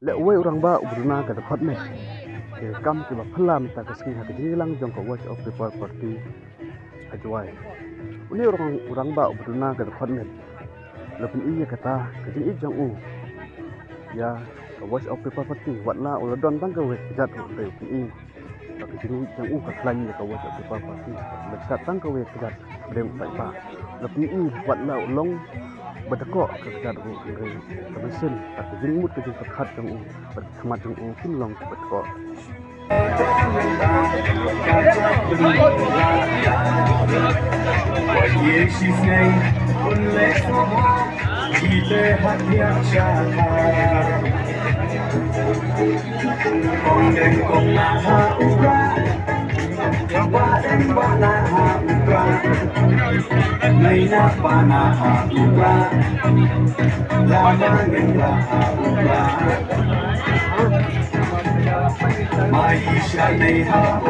le we orang ba ubruna ka da me. Ke kam ke ba phalam ta ka ski ha ke lang jong ko watch of people party. Ajwai uni orang orang ba ubruna ka da khot me. Le pun iya kata ke jing i jong u. Ya ka watch of people party. Wat la u don tang ka we jat de pi i ka jing jong u ka klan ya ka watch of people party. Le sat tang ka we jat dem pa le pi i wat la long bertekok ke kerja dulu ke mesin tapi jengmut ke jengkot khat jeng berkemat jeng u kin long bertekok Kong den kong na ha ura Ba den ba na ha ura Nay na pa Naina pana aula Lama nenda may isha neha